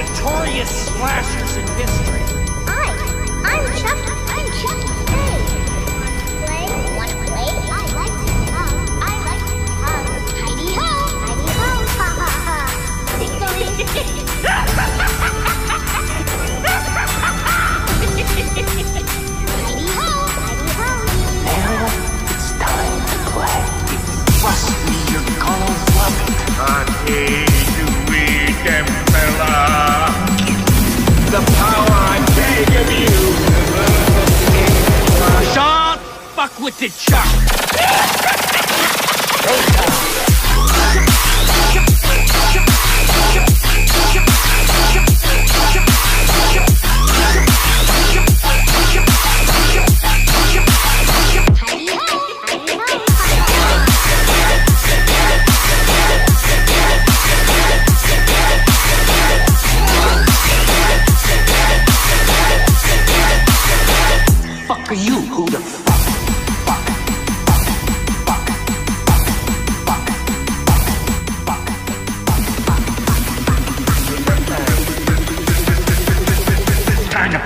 notorious slashers in history. with the chuck. Fuck are you? Who the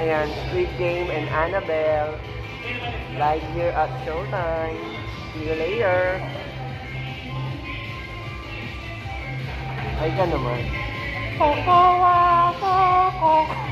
Ayan, Squid Game and Annabelle. Live here at showtime. See you later. Ay ka naman. Kukuha ko, kukuha.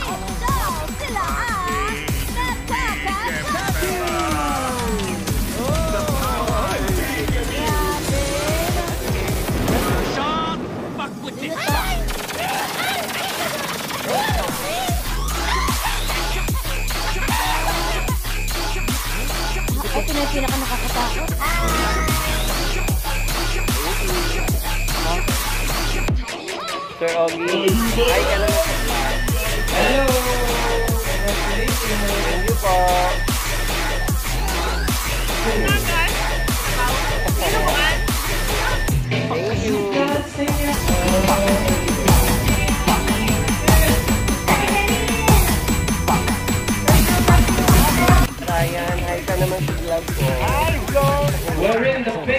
Sir Ogi. Hi, hello. Hello. Congratulations. Thank you po. Thank you. Ryan, hi ka naman si vlog ko. Hi! We're in the pit.